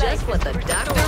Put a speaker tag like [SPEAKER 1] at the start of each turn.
[SPEAKER 1] Just what the duck